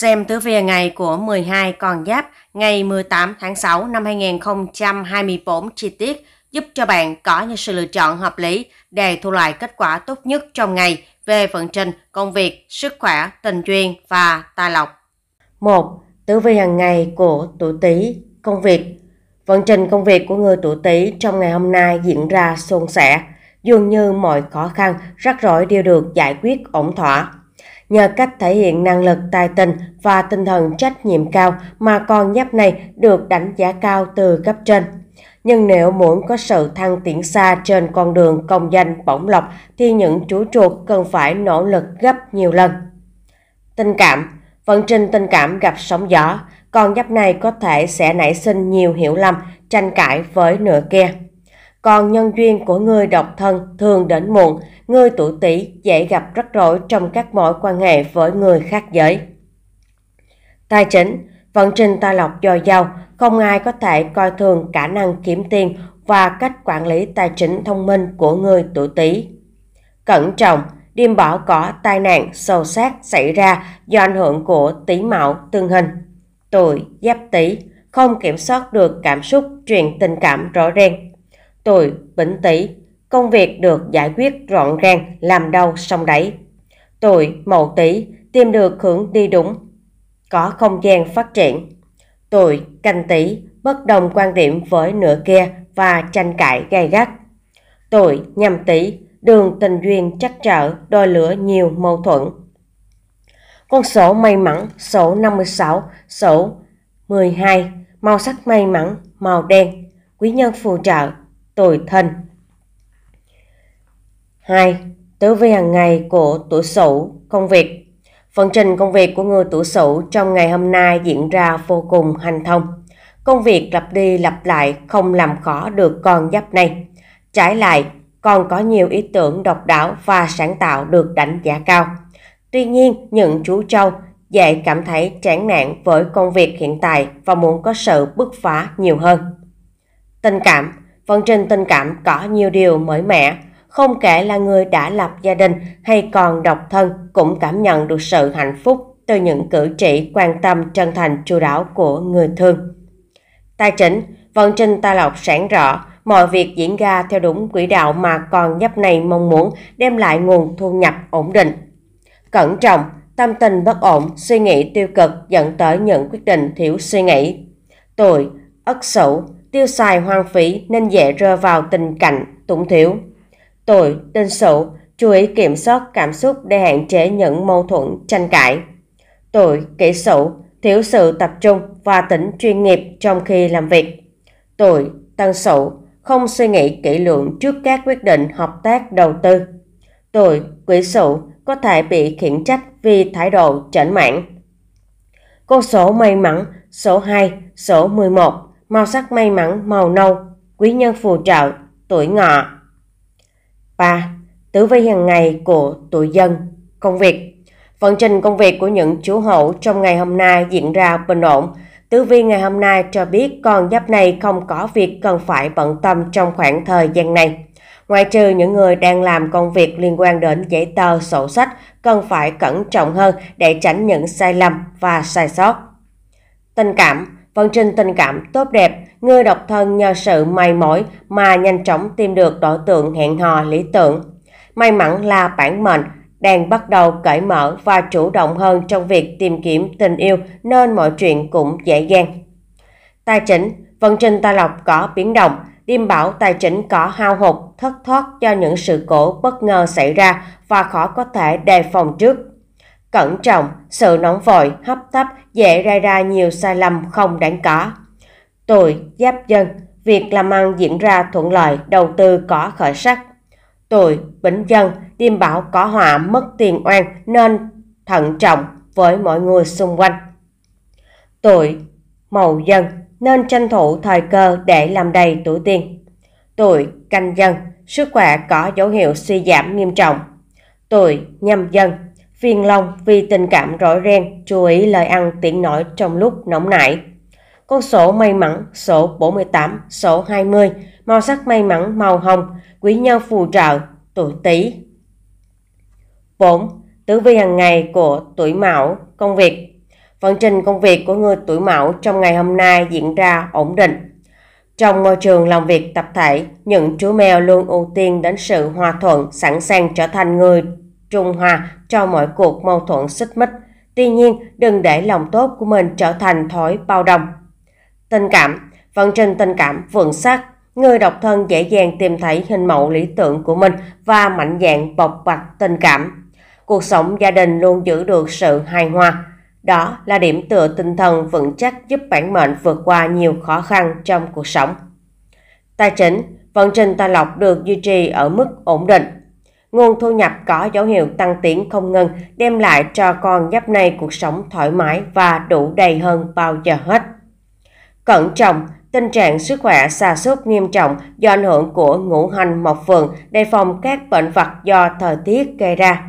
Xem tử vi ngày của 12 con giáp ngày 18 tháng 6 năm 2024 chi tiết giúp cho bạn có những sự lựa chọn hợp lý để thu lại kết quả tốt nhất trong ngày về vận trình, công việc, sức khỏe, tình duyên và tài lộc. 1. Tử vi hàng ngày của tuổi Tý, công việc. Vận trình công việc của người tuổi Tý trong ngày hôm nay diễn ra suôn sẻ, dường như mọi khó khăn, rắc rối đều được giải quyết ổn thỏa. Nhờ cách thể hiện năng lực tài tình và tinh thần trách nhiệm cao mà con giáp này được đánh giá cao từ cấp trên. Nhưng nếu muốn có sự thăng tiến xa trên con đường công danh bổng lộc thì những chú chuột cần phải nỗ lực gấp nhiều lần. Tình cảm Vận trình tình cảm gặp sóng gió, con giáp này có thể sẽ nảy sinh nhiều hiểu lầm, tranh cãi với nửa kia. Còn nhân duyên của người độc thân thường đến muộn, người tuổi Tý dễ gặp rắc rối trong các mối quan hệ với người khác giới. Tài chính, vận trình tài lộc dồi dào, không ai có thể coi thường khả năng kiếm tiền và cách quản lý tài chính thông minh của người tuổi Tý. Cẩn trọng, điềm bỏ có tai nạn sâu sát xảy ra do ảnh hưởng của Tý Mão tương hình. Tuổi Giáp Tý không kiểm soát được cảm xúc truyền tình cảm rõ ràng Tôi bình Tý, công việc được giải quyết rọn ràng, làm đâu xong đấy. Tôi Mậu Tý, tìm được hướng đi đúng, có không gian phát triển. Tôi Canh Tý, bất đồng quan điểm với nửa kia và tranh cãi gay gắt. Tôi nhầm Tý, đường tình duyên chắc trở, đôi lửa nhiều mâu thuẫn. Con số may mắn số 56, số 12, màu sắc may mắn màu đen, quý nhân phù trợ tuổi thân. 2. Tứ vi hàng ngày của tuổi Sửu, công việc. Phần trình công việc của người tuổi Sửu trong ngày hôm nay diễn ra vô cùng hành thông. Công việc lặp đi lặp lại không làm khó được con giáp này. Trái lại, còn có nhiều ý tưởng độc đáo và sáng tạo được đánh giá cao. Tuy nhiên, những chú trâu dễ cảm thấy chán nản với công việc hiện tại và muốn có sự bứt phá nhiều hơn. Tình cảm Vận trình tình cảm có nhiều điều mới mẻ, không kể là người đã lập gia đình hay còn độc thân cũng cảm nhận được sự hạnh phúc từ những cử chỉ quan tâm chân thành chu đáo của người thương. Tài chính, vận trình tài lộc sáng rõ, mọi việc diễn ra theo đúng quỹ đạo mà con nhấp này mong muốn đem lại nguồn thu nhập ổn định. Cẩn trọng, tâm tình bất ổn, suy nghĩ tiêu cực dẫn tới những quyết định thiếu suy nghĩ. Tuổi, ất sửu, tiêu xài hoang phí nên dễ rơi vào tình cảnh túng thiếu. Tuổi tinh sửu chú ý kiểm soát cảm xúc để hạn chế những mâu thuẫn tranh cãi. Tuổi kỹ sửu thiếu sự tập trung và tính chuyên nghiệp trong khi làm việc. Tuổi tân sửu không suy nghĩ kỹ lưỡng trước các quyết định hợp tác đầu tư. Tuổi quỷ sửu có thể bị khiển trách vì thái độ chảnh mãn. Con số may mắn số 2, số 11 màu sắc may mắn màu nâu, quý nhân phù trợ, tuổi ngọ. 3. Tử vi hàng ngày của tuổi dân, công việc. Vận trình công việc của những chú hậu trong ngày hôm nay diễn ra bình ổn. Tử vi ngày hôm nay cho biết con giáp này không có việc cần phải bận tâm trong khoảng thời gian này. Ngoài trừ những người đang làm công việc liên quan đến giấy tờ sổ sách cần phải cẩn trọng hơn để tránh những sai lầm và sai sót. Tình cảm Vận trình tình cảm tốt đẹp, người độc thân nhờ sự may mối mà nhanh chóng tìm được đối tượng hẹn hò lý tưởng. May mắn là bản mệnh đang bắt đầu cởi mở và chủ động hơn trong việc tìm kiếm tình yêu nên mọi chuyện cũng dễ dàng. Tài chính, vận trình tài lộc có biến động, điềm bảo tài chính có hao hụt, thất thoát do những sự cố bất ngờ xảy ra và khó có thể đề phòng trước. Cẩn trọng, sự nóng vội, hấp tấp dễ gây ra nhiều sai lầm không đáng có. Tuổi giáp dân, việc làm ăn diễn ra thuận lợi, đầu tư có khởi sắc. Tuổi bính dân, điềm bảo có họa mất tiền oan nên thận trọng với mọi người xung quanh. Tuổi mậu dân, nên tranh thủ thời cơ để làm đầy tuổi tiền. Tuổi canh dân, sức khỏe có dấu hiệu suy giảm nghiêm trọng. Tuổi nhâm dân, Phiền lòng vì tình cảm rõ ràng, chú ý lời ăn tiếng nói trong lúc nóng nảy. Con số may mắn số 48, số 20, màu sắc may mắn màu hồng, quý nhân phù trợ, tuổi Tý. 4. Tử vi hàng ngày của tuổi Mão, công việc. Vận trình công việc của người tuổi Mão trong ngày hôm nay diễn ra ổn định. Trong môi trường làm việc tập thể, những chú mèo luôn ưu tiên đến sự hòa thuận, sẵn sàng trở thành người trung hòa cho mọi cuộc mâu thuẫn xích mích. Tuy nhiên, đừng để lòng tốt của mình trở thành thói bao đồng. Tình cảm, vận trình tình cảm vượng sắc, người độc thân dễ dàng tìm thấy hình mẫu lý tưởng của mình và mạnh dạn bộc bạch tình cảm. Cuộc sống gia đình luôn giữ được sự hài hòa. Đó là điểm tựa tinh thần vững chắc giúp bản mệnh vượt qua nhiều khó khăn trong cuộc sống. Tài chính, vận trình tài lộc được duy trì ở mức ổn định. Nguồn thu nhập có dấu hiệu tăng tiến không ngừng, đem lại cho con giáp này cuộc sống thoải mái và đủ đầy hơn bao giờ hết. Cẩn trọng, tình trạng sức khỏe xa sút nghiêm trọng do ảnh hưởng của ngũ hành mộc vượng, đề phòng các bệnh vật do thời tiết gây ra.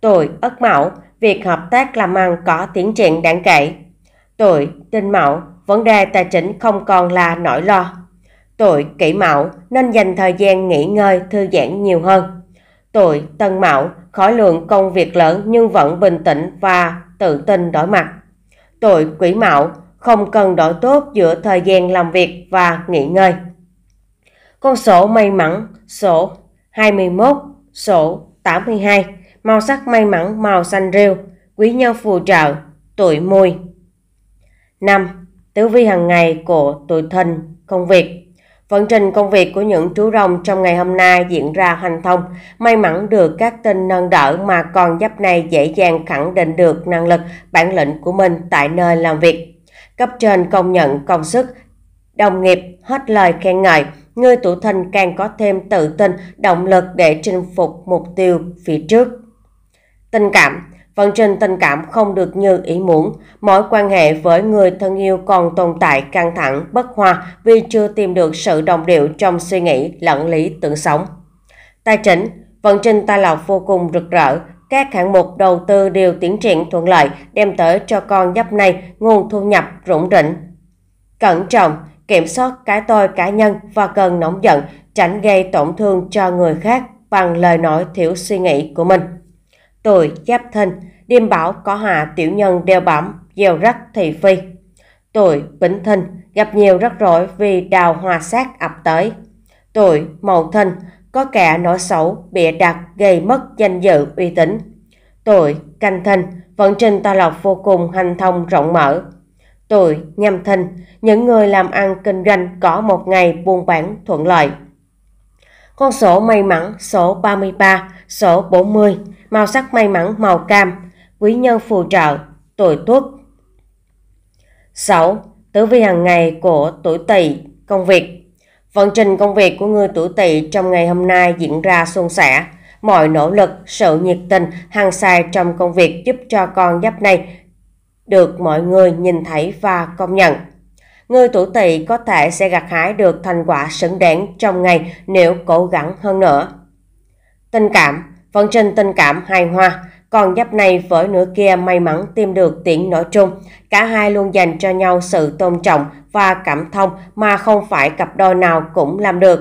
Tuổi Ất Mão, việc hợp tác làm ăn có tiến triển đáng kể. Tuổi Đinh Mão, vấn đề tài chính không còn là nỗi lo. Tuổi Kỷ Mão nên dành thời gian nghỉ ngơi, thư giãn nhiều hơn. Tuổi Tân Mão, khối lượng công việc lớn nhưng vẫn bình tĩnh và tự tin đối mặt. Tuổi Quỷ Mão, không cần đổi tốt giữa thời gian làm việc và nghỉ ngơi. Con số may mắn số 21, số 82, màu sắc may mắn màu xanh rêu, quý nhân phù trợ, tuổi mùi. 5. Tử vi hàng ngày của tuổi thìn, công việc Vận trình công việc của những chú rồng trong ngày hôm nay diễn ra hành thông, may mắn được các tin nâng đỡ mà con giáp này dễ dàng khẳng định được năng lực, bản lĩnh của mình tại nơi làm việc. Cấp trên công nhận công sức, đồng nghiệp hết lời khen ngợi, người tuổi thìn càng có thêm tự tin, động lực để chinh phục mục tiêu phía trước. Tình cảm Vận trình tình cảm không được như ý muốn, mối quan hệ với người thân yêu còn tồn tại căng thẳng, bất hòa vì chưa tìm được sự đồng điệu trong suy nghĩ lẫn lý tưởng sống. Tài chính, vận trình tài lộc vô cùng rực rỡ, các hạng mục đầu tư đều tiến triển thuận lợi, đem tới cho con giáp này nguồn thu nhập rủng rỉnh. Cẩn trọng, kiểm soát cái tôi cá nhân và cần nóng giận, tránh gây tổn thương cho người khác bằng lời nói thiếu suy nghĩ của mình. Tuổi Giáp Thìn, đêm bảo có hạ tiểu nhân đeo bám, gieo rắc thị phi. Tuổi Bính Thìn, gặp nhiều rắc rối vì đào hòa sát ập tới. Tuổi Mậu Thìn, có kẻ nói xấu, bịa đặt, gây mất danh dự uy tín. Tuổi Canh Thìn, vận trình tài lộc vô cùng hành thông rộng mở. Tuổi Nhâm Thìn, những người làm ăn kinh doanh có một ngày buôn bán thuận lợi. Con số may mắn số 33, số 40, màu sắc may mắn màu cam, quý nhân phù trợ, tuổi tuất. 6. Tử vi hàng ngày của tuổi tỵ công việc Vận trình công việc của người tuổi tỵ trong ngày hôm nay diễn ra suôn sẻ. Mọi nỗ lực, sự nhiệt tình, hăng say trong công việc giúp cho con giáp này được mọi người nhìn thấy và công nhận. Người tuổi tỵ có thể sẽ gặt hái được thành quả xứng đáng trong ngày nếu cố gắng hơn nữa. Tình cảm Vận trình tình cảm hài hòa, còn giáp này với nửa kia may mắn tìm được tiếng nói chung. Cả hai luôn dành cho nhau sự tôn trọng và cảm thông mà không phải cặp đôi nào cũng làm được.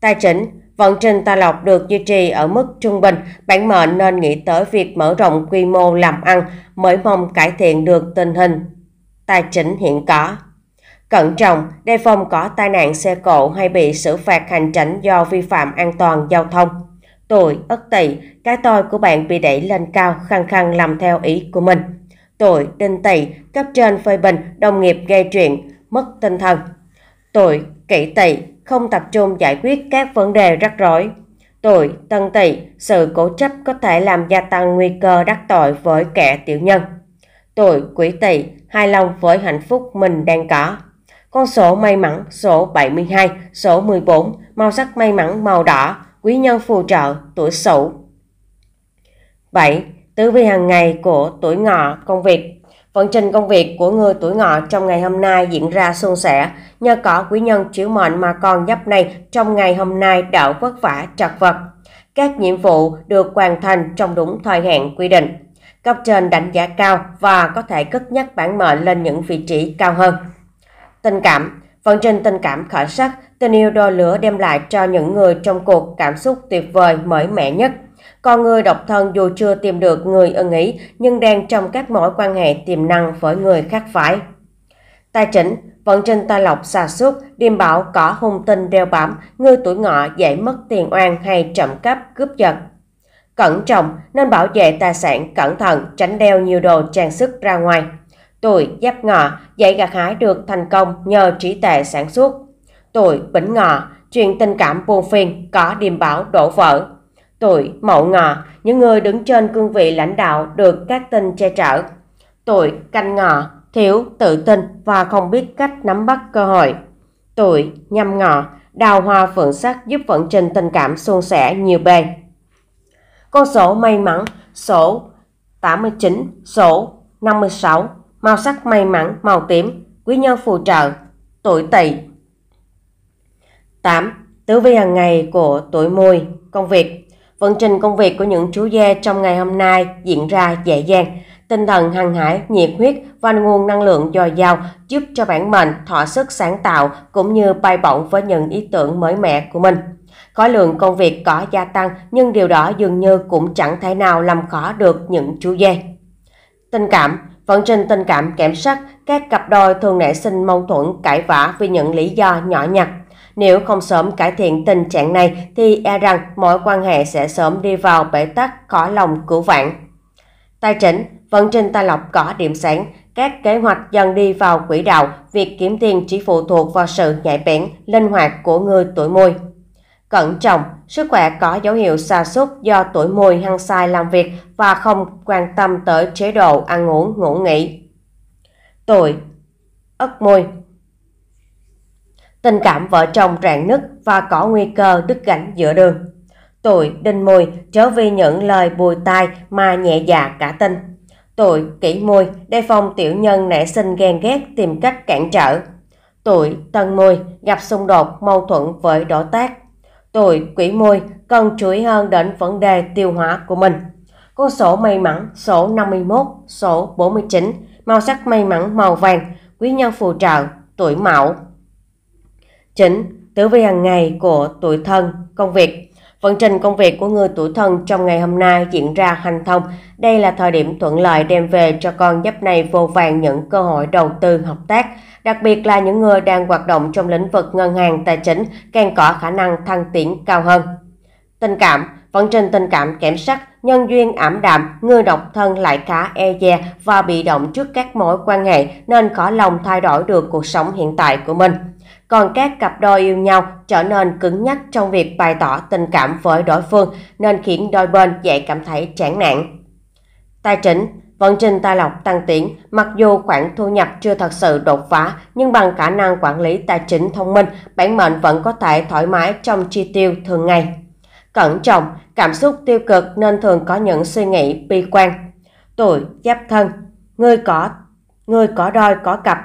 Tài chính Vận trình tài lộc được duy trì ở mức trung bình, bản mệnh nên nghĩ tới việc mở rộng quy mô làm ăn mới mong cải thiện được tình hình tài chính hiện có. Cẩn trọng, đề phòng có tai nạn xe cộ hay bị xử phạt hành chính do vi phạm an toàn giao thông. Tuổi Ất Tỵ, cái tôi của bạn bị đẩy lên cao, khăng khăng làm theo ý của mình. Tuổi Đinh Tỵ, cấp trên phơi bình, đồng nghiệp gây chuyện, mất tinh thần. Tuổi Kỷ Tỵ, không tập trung giải quyết các vấn đề rắc rối. Tuổi Tân Tỵ, sự cố chấp có thể làm gia tăng nguy cơ đắc tội với kẻ tiểu nhân. Tuổi Quý Tỵ, hài lòng với hạnh phúc mình đang có. Con số may mắn số 72, số 14, màu sắc may mắn màu đỏ, quý nhân phù trợ tuổi Sửu. 7. Tử vi hàng ngày của tuổi Ngọ công việc. Vận trình công việc của người tuổi Ngọ trong ngày hôm nay diễn ra suôn sẻ, nhờ có quý nhân chiếu mệnh mà con giáp này trong ngày hôm nay đỡ vất vả trật vật. Các nhiệm vụ được hoàn thành trong đúng thời hạn quy định. Cấp trên đánh giá cao và có thể cất nhắc bản mệnh lên những vị trí cao hơn. Tình cảm Vận trình tình cảm khởi sắc, tình yêu đôi lửa đem lại cho những người trong cuộc cảm xúc tuyệt vời mới mẻ nhất. Còn người độc thân dù chưa tìm được người ưng ý nhưng đang trong các mối quan hệ tiềm năng với người khác phái. Tài chính, vận trình tài lộc xa suốt, điềm bảo có hung tinh đeo bám, người tuổi ngọ dễ mất tiền oan hay trộm cắp cướp giật. Cẩn trọng nên bảo vệ tài sản cẩn thận, tránh đeo nhiều đồ trang sức ra ngoài. Tuổi giáp ngọ dạy gặt hái được thành công nhờ trí tuệ sản xuất. Tuổi bính ngọ chuyện tình cảm buồn phiền có điềm báo đổ vỡ. Tuổi mậu ngọ những người đứng trên cương vị lãnh đạo được các tinh che chở. Tuổi canh ngọ thiếu tự tin và không biết cách nắm bắt cơ hội. Tuổi nhâm ngọ đào hoa phượng sắc giúp vận trình tình cảm suôn sẻ nhiều bề. Con số may mắn số 89, số 56, màu sắc may mắn màu tím, quý nhân phù trợ, tuổi tỵ. 8. Tử vi hàng ngày của tuổi mùi, công việc. Vận trình công việc của những chú dê trong ngày hôm nay diễn ra dễ dàng. Tinh thần hăng hải, nhiệt huyết và nguồn năng lượng dồi dào giúp cho bản mệnh thỏa sức sáng tạo cũng như bay bổng với những ý tưởng mới mẻ của mình. Khối lượng công việc có gia tăng nhưng điều đó dường như cũng chẳng thể nào làm khó được những chú dê. Tình cảm Vận trình tình cảm kém sắc, các cặp đôi thường nảy sinh mâu thuẫn cãi vã vì những lý do nhỏ nhặt. Nếu không sớm cải thiện tình trạng này thì e rằng mối quan hệ sẽ sớm đi vào bể tắc khó lòng cứu vãn. Tài chính, vận trình tài lộc có điểm sáng, các kế hoạch dần đi vào quỹ đạo, việc kiếm tiền chỉ phụ thuộc vào sự nhạy bén, linh hoạt của người tuổi mùi. Cẩn trọng, sức khỏe có dấu hiệu sa sút do tuổi mùi hăng sai làm việc và không quan tâm tới chế độ ăn uống ngủ nghỉ. Tuổi Ất mùi Tình cảm vợ chồng rạn nứt và có nguy cơ đứt gãnh giữa đường. Tuổi đinh mùi trở vì những lời bùi tai mà nhẹ dạ cả tin. Tuổi kỷ mùi đề phòng tiểu nhân nảy sinh ghen ghét tìm cách cản trở. Tuổi tân mùi gặp xung đột mâu thuẫn với đối tác Tuổi quỷ mùi cần chú ý hơn đến vấn đề tiêu hóa của mình. Con số may mắn số 51, số 49, màu sắc may mắn màu vàng, quý nhân phù trợ, tuổi mão. Chính, tử vi hàng ngày của tuổi thân, công việc. Vận trình công việc của người tuổi thân trong ngày hôm nay diễn ra hành thông. Đây là thời điểm thuận lợi đem về cho con giáp này vô vàng những cơ hội đầu tư hợp tác, đặc biệt là những người đang hoạt động trong lĩnh vực ngân hàng tài chính càng có khả năng thăng tiến cao hơn. Tình cảm, vận trình tình cảm kém sắc, nhân duyên ảm đạm, người độc thân lại khá e dè và bị động trước các mối quan hệ nên khó lòng thay đổi được cuộc sống hiện tại của mình còn các cặp đôi yêu nhau trở nên cứng nhắc trong việc bày tỏ tình cảm với đối phương nên khiến đôi bên dễ cảm thấy chán nản. Tài chính Vận trình tài lộc tăng tiến, mặc dù khoản thu nhập chưa thật sự đột phá, nhưng bằng khả năng quản lý tài chính thông minh, bản mệnh vẫn có thể thoải mái trong chi tiêu thường ngày. Cẩn trọng, cảm xúc tiêu cực nên thường có những suy nghĩ bi quan. Tuổi giáp thân, người có người có đôi có cặp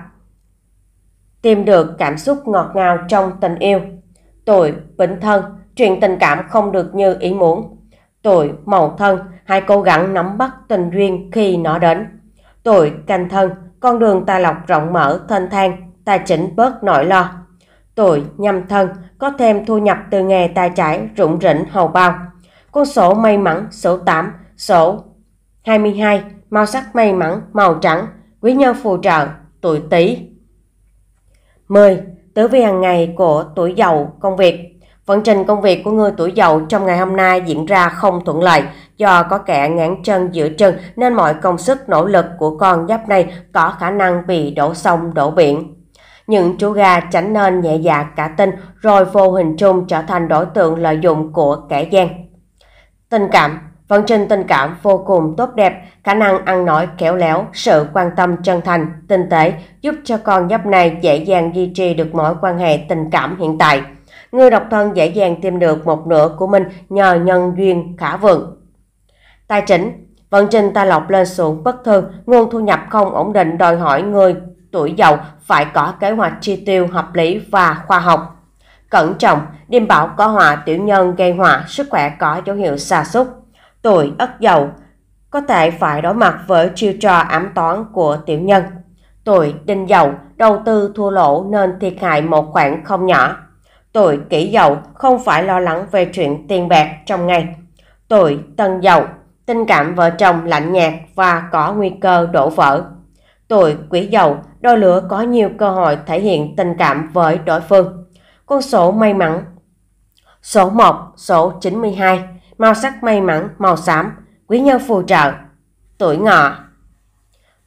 tìm được cảm xúc ngọt ngào trong tình yêu. Tuổi bính thân, chuyện tình cảm không được như ý muốn. Tuổi mậu thân, hãy cố gắng nắm bắt tình duyên khi nó đến. Tuổi canh thân, con đường tài lộc rộng mở, thênh thang, tài chính bớt nỗi lo. Tuổi nhâm thân, có thêm thu nhập từ nghề tài trải rụng rỉnh hầu bao. Con số may mắn số 8, số 22, màu sắc may mắn màu trắng, quý nhân phù trợ, tuổi Tý 10. Tử vi hàng ngày của tuổi dậu công việc Vận trình công việc của người tuổi dậu trong ngày hôm nay diễn ra không thuận lợi do có kẻ ngán chân giữa chân nên mọi công sức, nỗ lực của con giáp này có khả năng bị đổ sông, đổ biển. Những chú gà tránh nên nhẹ dạ cả tin, rồi vô hình chung trở thành đối tượng lợi dụng của kẻ gian. Tình cảm Vận trình tình cảm vô cùng tốt đẹp, khả năng ăn nói khéo léo, sự quan tâm chân thành, tinh tế giúp cho con giáp này dễ dàng duy trì được mối quan hệ tình cảm hiện tại. Người độc thân dễ dàng tìm được một nửa của mình nhờ nhân duyên khả vượng. Tài chính Vận trình tài lộc lên xuống bất thường, nguồn thu nhập không ổn định đòi hỏi người tuổi giàu phải có kế hoạch chi tiêu hợp lý và khoa học. Cẩn trọng, đêm bảo có họa tiểu nhân gây họa, sức khỏe có dấu hiệu sa sút tuổi ất dậu có thể phải đối mặt với chiêu trò ám toán của tiểu nhân. Tuổi đinh dậu đầu tư thua lỗ nên thiệt hại một khoản không nhỏ. Tuổi kỷ dậu không phải lo lắng về chuyện tiền bạc trong ngày. Tuổi Tân Dậu, tình cảm vợ chồng lạnh nhạt và có nguy cơ đổ vỡ. Tuổi Quý Dậu, đôi lửa có nhiều cơ hội thể hiện tình cảm với đối phương. Con số may mắn Số 1, số 92, màu sắc may mắn màu xám, quý nhân phù trợ. Tuổi Ngọ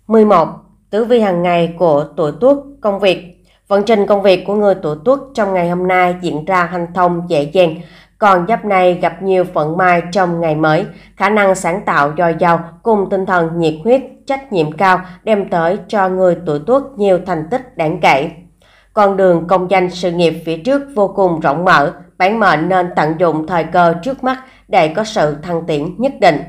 11. Tử vi hàng ngày của tuổi Tuất, công việc Vận trình công việc của người tuổi Tuất trong ngày hôm nay diễn ra hanh thông dễ dàng, còn giáp này gặp nhiều vận may trong ngày mới, khả năng sáng tạo dồi dào cùng tinh thần nhiệt huyết, trách nhiệm cao đem tới cho người tuổi Tuất nhiều thành tích đáng kể. Con đường công danh sự nghiệp phía trước vô cùng rộng mở, bản mệnh nên tận dụng thời cơ trước mắt để có sự thăng tiến nhất định.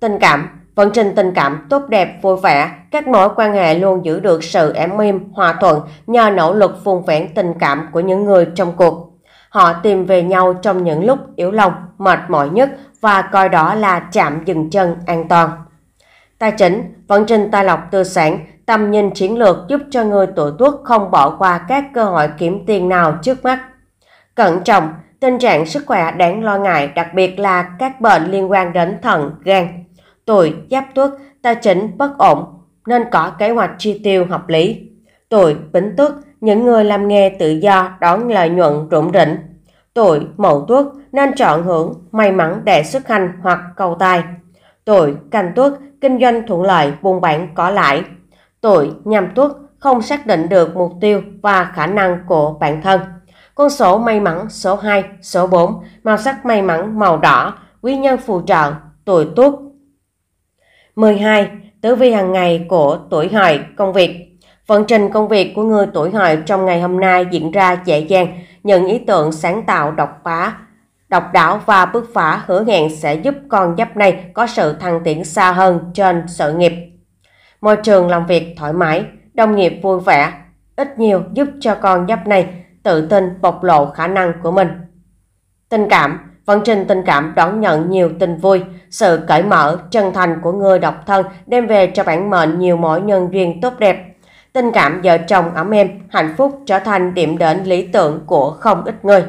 Tình cảm Vận trình tình cảm tốt đẹp vui vẻ, các mối quan hệ luôn giữ được sự êm im hòa thuận nhờ nỗ lực phun vén tình cảm của những người trong cuộc. Họ tìm về nhau trong những lúc yếu lòng, mệt mỏi nhất và coi đó là chạm dừng chân an toàn. Tài chính, vận trình tài lộc tư sản, tầm nhìn chiến lược giúp cho người tuổi tuất không bỏ qua các cơ hội kiếm tiền nào trước mắt. Cẩn trọng, tình trạng sức khỏe đáng lo ngại đặc biệt là các bệnh liên quan đến thận, gan. Tuổi giáp tuất, tài chính bất ổn nên có kế hoạch chi tiêu hợp lý. Tuổi bính tuất, những người làm nghề tự do đón lợi nhuận rủng rỉnh. Tuổi mậu tuất nên chọn hướng may mắn để xuất hành hoặc cầu tài. Tuổi canh tuất, kinh doanh thuận lợi, buôn bán có lãi. Tuổi nhâm tuất, không xác định được mục tiêu và khả năng của bản thân. Con số may mắn số 2, số 4, màu sắc may mắn màu đỏ, quý nhân phù trợ, tuổi tuất 12. Tử vi hàng ngày của tuổi hợi công việc Vận trình công việc của người tuổi hợi trong ngày hôm nay diễn ra dễ dàng, những ý tưởng sáng tạo độc phá, độc đáo và bứt phá hứa hẹn sẽ giúp con giáp này có sự thăng tiến xa hơn trên sự nghiệp. Môi trường làm việc thoải mái, đồng nghiệp vui vẻ, ít nhiều giúp cho con giáp này tự tin bộc lộ khả năng của mình. Tình cảm Vận trình tình cảm đón nhận nhiều tình vui, sự cởi mở, chân thành của người độc thân đem về cho bản mệnh nhiều mối nhân duyên tốt đẹp. Tình cảm vợ chồng ấm êm, hạnh phúc trở thành điểm đến lý tưởng của không ít người.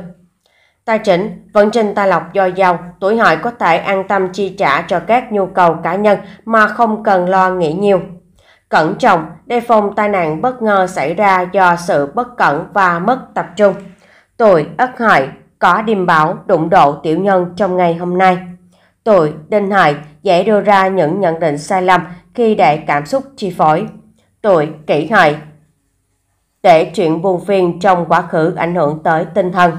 Tài chính, vận trình tài lộc do giàu, tuổi hợi có thể an tâm chi trả cho các nhu cầu cá nhân mà không cần lo nghĩ nhiều. Cẩn trọng, đề phòng tai nạn bất ngờ xảy ra do sự bất cẩn và mất tập trung. Tuổi ất hợi, có điềm báo đụng độ tiểu nhân trong ngày hôm nay. Tuổi đinh hợi dễ đưa ra những nhận định sai lầm khi để cảm xúc chi phối. Tuổi kỷ hợi để chuyện buồn phiền trong quá khứ ảnh hưởng tới tinh thần.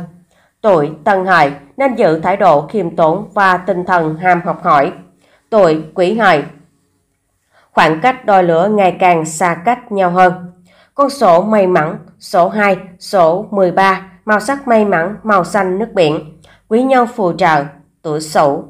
Tuổi tân hợi nên giữ thái độ khiêm tốn và tinh thần ham học hỏi. Tuổi quý hợi khoảng cách đôi lửa ngày càng xa cách nhau hơn. Con số may mắn số 2, số 13 màu sắc may mắn, màu xanh nước biển, quý nhân phù trợ, tuổi sửu,